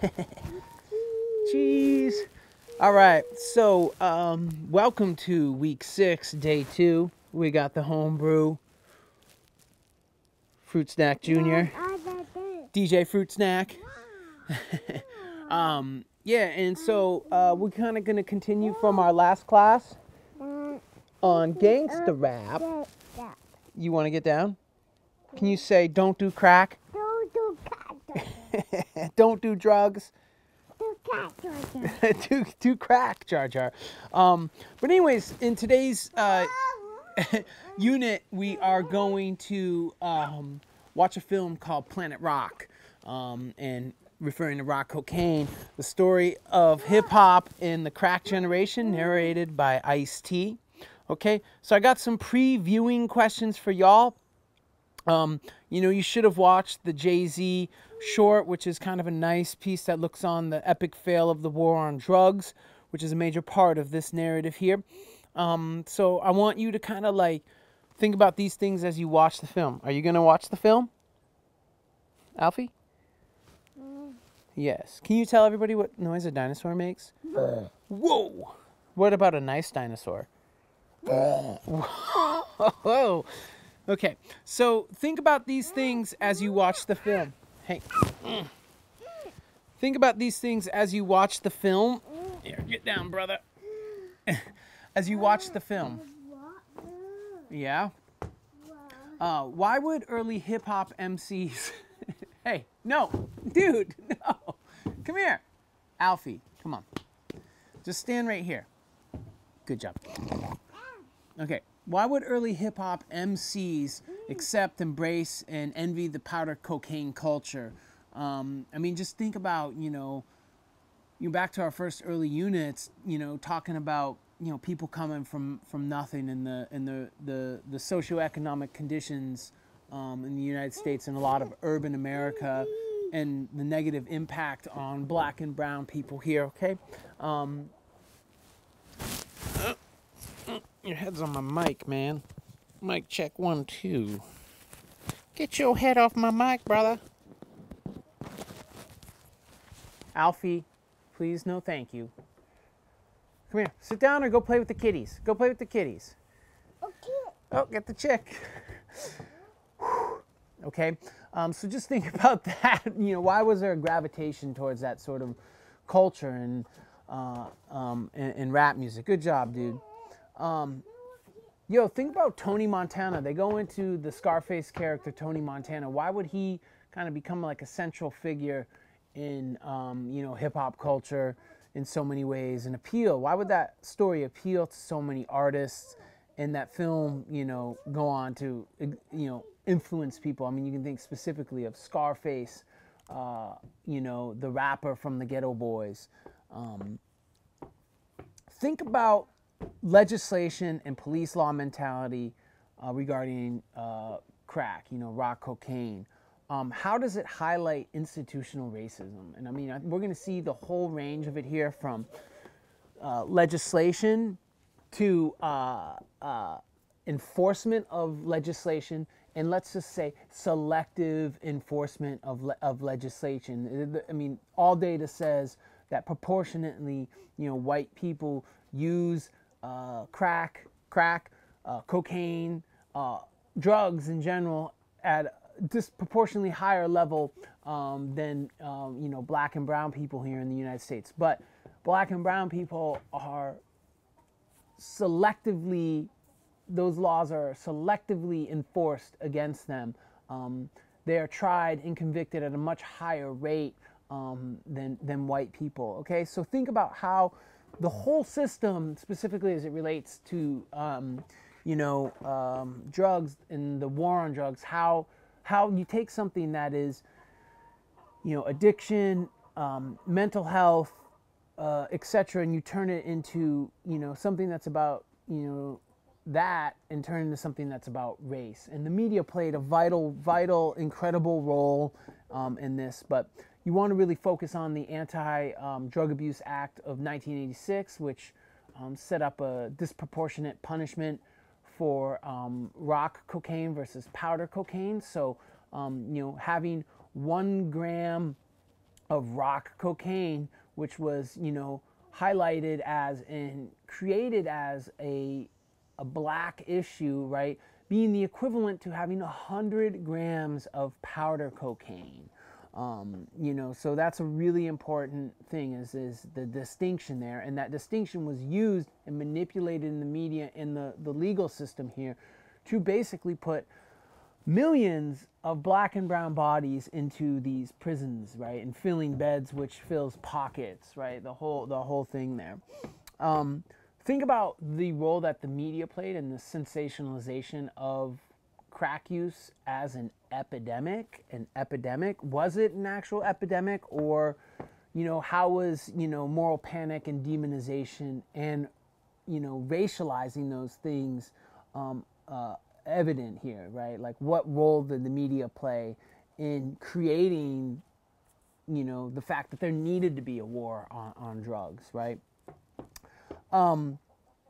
Cheese. All right, so um, welcome to week six, day two. We got the homebrew Fruit Snack Junior, DJ Fruit Snack. um, yeah, and so uh, we're kind of gonna continue from our last class on gangster rap. You want to get down? Can you say don't do crack? Don't do cat. don't do drugs. Do cat. Georgia. do, do crack, Jar Jar. Um, but anyways, in today's uh, unit, we are going to um, watch a film called Planet Rock, um, and referring to rock cocaine, the story of hip hop in the crack generation, narrated by Ice T. Okay, so I got some pre-viewing questions for y'all. Um, you know, you should have watched the Jay Z short, which is kind of a nice piece that looks on the epic fail of the war on drugs, which is a major part of this narrative here. Um, so I want you to kind of like think about these things as you watch the film. Are you going to watch the film? Alfie? Yes. Can you tell everybody what noise a dinosaur makes? Whoa! What about a nice dinosaur? Whoa! Okay, so think about these things as you watch the film. Hey. Think about these things as you watch the film. Here, get down, brother. as you watch the film. Yeah? Uh, why would early hip hop MCs. hey, no, dude, no. Come here. Alfie, come on. Just stand right here. Good job. Okay, why would early hip hop MCs accept, embrace, and envy the powder cocaine culture? Um, I mean, just think about, you know, you back to our first early units, you know, talking about, you know, people coming from, from nothing and the, and the, the, the socioeconomic conditions um, in the United States and a lot of urban America and the negative impact on black and brown people here, okay? Um, your head's on my mic, man. Mic check one, two. Get your head off my mic, brother. Alfie, please, no thank you. Come here. Sit down or go play with the kitties. Go play with the kitties. Okay. Oh, get the chick. okay, um, so just think about that. You know, why was there a gravitation towards that sort of culture and uh, um, in, in rap music? Good job, dude. Um, yo, think about Tony Montana. They go into the Scarface character, Tony Montana. Why would he kind of become like a central figure in, um, you know, hip hop culture in so many ways and appeal? Why would that story appeal to so many artists and that film, you know, go on to, you know, influence people? I mean, you can think specifically of Scarface, uh, you know, the rapper from the Geto Boys. Um, think about legislation and police law mentality uh, regarding uh, crack, you know, rock cocaine. Um, how does it highlight institutional racism? And I mean, we're going to see the whole range of it here from uh, legislation to uh, uh, enforcement of legislation, and let's just say selective enforcement of, le- of legislation. I mean, all data says that proportionately, you know, white people use uh, crack, crack, uh, cocaine, uh, drugs in general at disproportionately higher level um, than um, you know black and brown people here in the United States. But black and brown people are selectively those laws are selectively enforced against them. Um, they are tried and convicted at a much higher rate um, than than white people. Okay, so think about how the whole system, specifically as it relates to um, you know um, drugs and the war on drugs, how how you take something that is you know addiction, um, mental health, uh, etc., and you turn it into you know something that's about you know that and turn it into something that's about race. And the media played a vital, vital, incredible role um, in this. But you want to really focus on the Anti-Drug Abuse Act of 1986, which um, set up a disproportionate punishment for um, rock cocaine versus powder cocaine. So, um, you know, having one gram of rock cocaine, which was, you know, highlighted as and created as a, a black issue, right? Being the equivalent to having 100 grams of powder cocaine. Um, you know, so that's a really important thing is, is the distinction there. And that distinction was used and manipulated in the media in the, the legal system here to basically put millions of black and brown bodies into these prisons, right, and filling beds, which fills pockets, right, the whole the whole thing there. Um, think about the role that the media played in the sensationalization of crack use as an epidemic. An epidemic was it an actual epidemic, or you know how was you know moral panic and demonization and you know racializing those things um, uh, evident here, right? Like, what role did the media play in creating, you know, the fact that there needed to be a war on, on drugs, right? Um,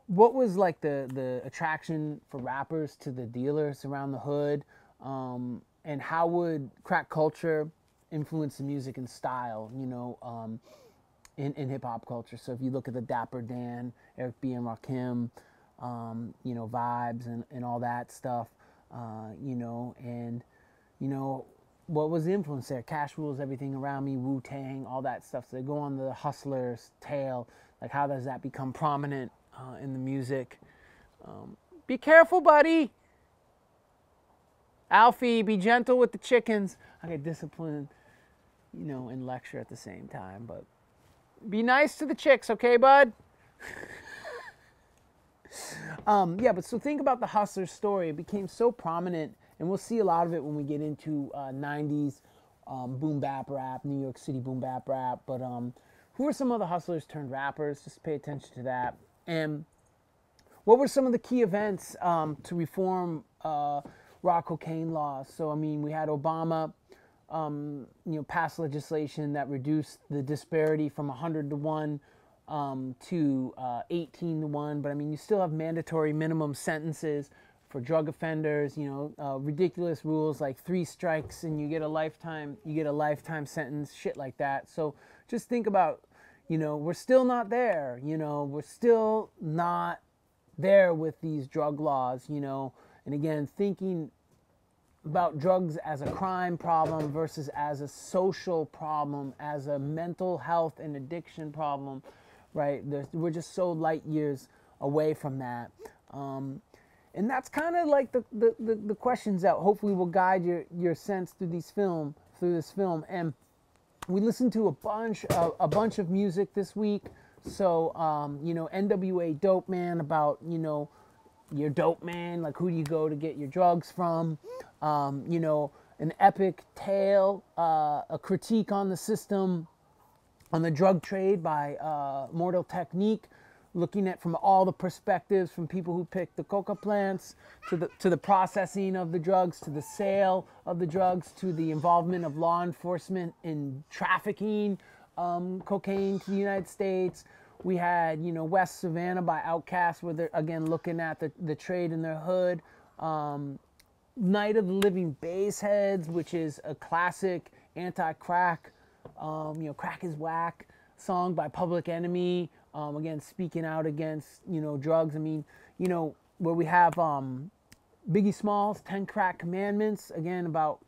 what was like the the attraction for rappers to the dealers around the hood, um, and how would crack culture influence the music and style? You know. Um, in, in hip hop culture. So if you look at the Dapper Dan, Eric B. and Rakim, um, you know, vibes and, and all that stuff, uh, you know, and, you know, what was the influence there? Cash rules everything around me, Wu Tang, all that stuff. So they go on the hustler's tale. Like, how does that become prominent uh, in the music? Um, be careful, buddy. Alfie, be gentle with the chickens. I get disciplined, you know, and lecture at the same time, but be nice to the chicks, okay, bud? Um, yeah, but so think about the hustler story. It became so prominent, and we'll see a lot of it when we get into uh, 90s um, boom bap rap, New York City boom bap rap. But um, who are some of the hustlers turned rappers? Just pay attention to that. And what were some of the key events um, to reform uh, raw cocaine laws? So, I mean, we had Obama. Um, you know, pass legislation that reduced the disparity from 100 to 1 um, to uh, 18 to 1, but I mean, you still have mandatory minimum sentences for drug offenders, you know, uh, ridiculous rules like three strikes and you get a lifetime, you get a lifetime sentence, shit like that. So just think about, you know, we're still not there, you know, we're still not there with these drug laws, you know, and again, thinking about drugs as a crime problem versus as a social problem, as a mental health and addiction problem right? There's, we're just so light years away from that. Um, and that's kind of like the, the, the, the, questions that hopefully will guide your, your sense through these film through this film. And we listened to a bunch a bunch of music this week. So um, you know, NWA Dope Man about you know your dope man, like who do you go to get your drugs from? Um, you know, an epic tale, uh, a critique on the system, on the drug trade by uh, Mortal Technique, looking at from all the perspectives from people who pick the coca plants to the to the processing of the drugs to the sale of the drugs to the involvement of law enforcement in trafficking um, cocaine to the United States. We had you know West Savannah by Outkast, where they're again looking at the, the trade in their hood. Um, Night of the Living Bassheads, which is a classic anti-crack um, you know, Crack is Whack song by Public Enemy. Um, again, speaking out against, you know, drugs. I mean, you know, where we have um, Biggie Smalls, 10 Crack Commandments, again, about,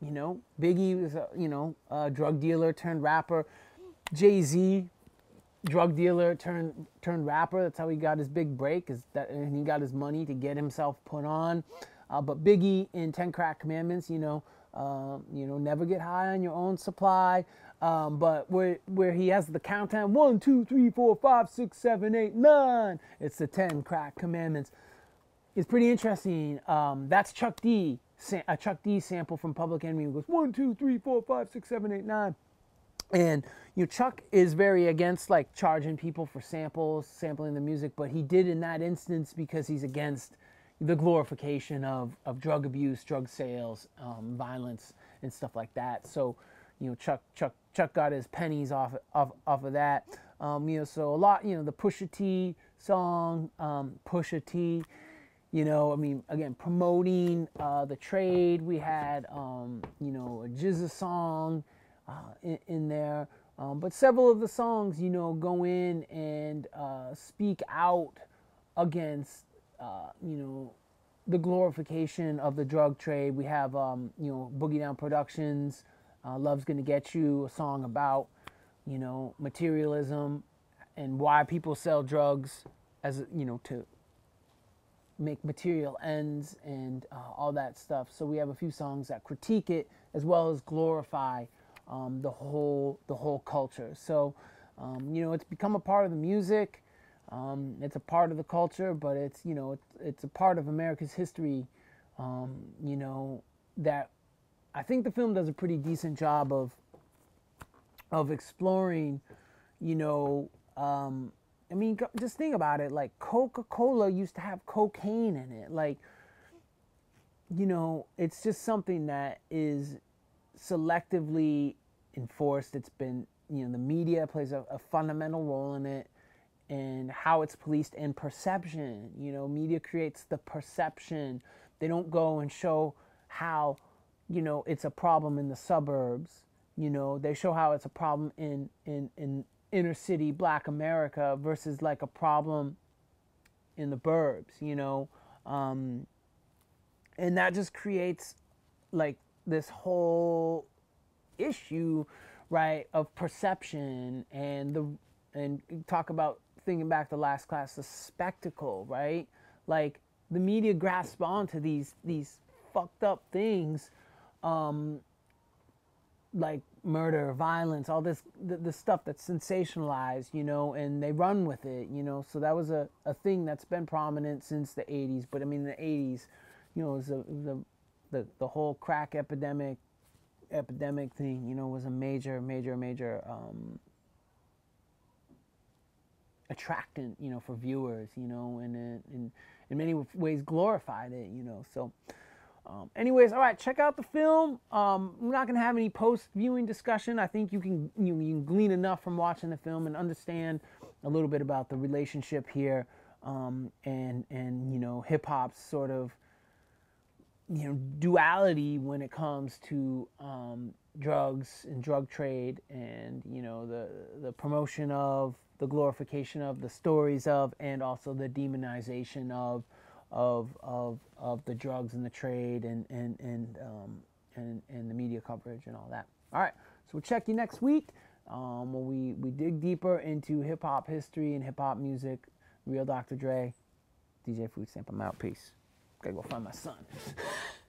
you know, Biggie was, a, you know, a drug dealer turned rapper. Jay Z, drug dealer turned turned rapper. That's how he got his big break. Is that and he got his money to get himself put on. Uh, but Biggie in Ten Crack Commandments, you know, um, you know, never get high on your own supply. Um, but where where he has the countdown one, two, three, four, five, six, seven, eight, nine. It's the ten crack commandments. It's pretty interesting. Um, that's Chuck D. A Chuck D sample from Public Enemy. He goes one, two, three, four, five, six, seven, eight, nine. And you know, Chuck is very against like charging people for samples, sampling the music, but he did in that instance because he's against the glorification of, of drug abuse, drug sales, um, violence, and stuff like that. So, you know, Chuck Chuck Chuck got his pennies off off off of that. Um, you know, so a lot, you know, the Pusha T song, um, Pusha T. You know, I mean, again, promoting uh, the trade. We had, um, you know, a GZA song. uh, in, in there. Um, but several of the songs, you know, go in and uh, speak out against, uh, you know, the glorification of the drug trade. We have, um, you know, Boogie Down Productions, uh, Love's Gonna Get You, a song about, you know, materialism and why people sell drugs as, you know, to make material ends and uh, all that stuff. So we have a few songs that critique it as well as glorify um, the whole the whole culture. So um, you know, it's become a part of the music. Um, it's a part of the culture, but it's you know it's, it's a part of America's history. Um, you know that I think the film does a pretty decent job of of exploring. You know, um, I mean, just think about it. Like Coca Cola used to have cocaine in it. Like, you know, it's just something that is selectively enforced. It's been, you know, the media plays a, a fundamental role in it and how it's policed and perception. You know, media creates the perception. They don't go and show how, you know, it's a problem in the suburbs. You know, they show how it's a problem in in in inner city black America versus like a problem in the burbs. You know, um, and that just creates like this whole issue, right, of perception and the and talk about thinking back to last class, the spectacle, right? Like the media grasp onto these these fucked up things, um, like murder, violence, all this the, the, stuff that's sensationalized, you know, and they run with it, you know. So that was a, a thing that's been prominent since the 80s. But I mean, the 80s, you know, was the the the, the whole crack epidemic epidemic thing, you know, was a major, major, major um, attractant, you know, for viewers, you know, and and in many ways glorified it, you know. So, um, anyways, all right, check out the film. Um, we're not going to have any post viewing discussion. I think you can you, you, can glean enough from watching the film and understand a little bit about the relationship here um, and and you know hip hop's sort of you know duality when it comes to um, drugs and drug trade and you know the the promotion of the glorification of the stories of and also the demonization of of of of the drugs and the trade and and and um, and, and the media coverage and all that. All right, so we'll check you next week um, when we we dig deeper into hip hop history and hip hop music. Real Dr. Dre, DJ Food Stamp. I'm out. Peace. Gotta go find my son.